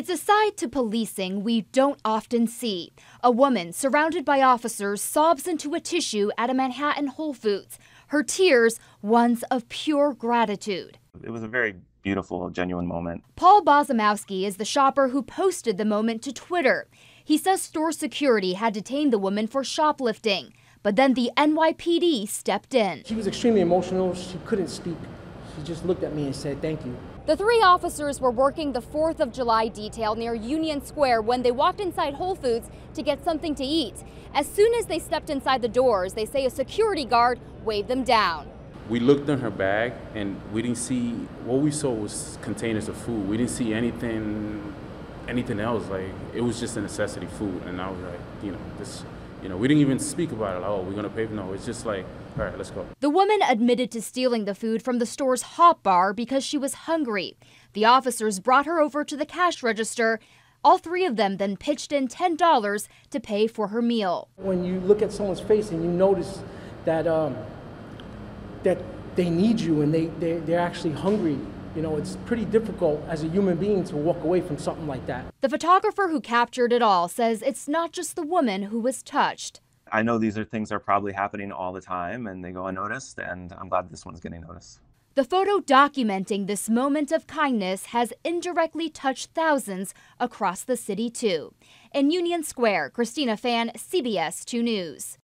It's a side to policing we don't often see. A woman surrounded by officers sobs into a tissue at a Manhattan Whole Foods. Her tears, ones of pure gratitude. It was a very beautiful, genuine moment. Paul Bozomowski is the shopper who posted the moment to Twitter. He says store security had detained the woman for shoplifting, but then the NYPD stepped in. She was extremely emotional. She couldn't speak. She just looked at me and said, Thank you. The three officers were working the 4th of July detail near Union Square when they walked inside Whole Foods to get something to eat. As soon as they stepped inside the doors, they say a security guard waved them down. We looked in her bag and we didn't see what we saw was containers of food. We didn't see anything anything else. Like it was just a necessity food and I was like, you know, this you know, we didn't even speak about it. Like, oh, we're gonna pay. No, it's just like, all right, let's go. The woman admitted to stealing the food from the store's hot bar because she was hungry. The officers brought her over to the cash register. All three of them then pitched in $10 to pay for her meal. When you look at someone's face and you notice that um, that they need you and they, they, they're actually hungry you know, it's pretty difficult as a human being to walk away from something like that. The photographer who captured it all says it's not just the woman who was touched. I know these are things that are probably happening all the time and they go unnoticed, and I'm glad this one's getting noticed. The photo documenting this moment of kindness has indirectly touched thousands across the city, too. In Union Square, Christina Fan, CBS 2 News.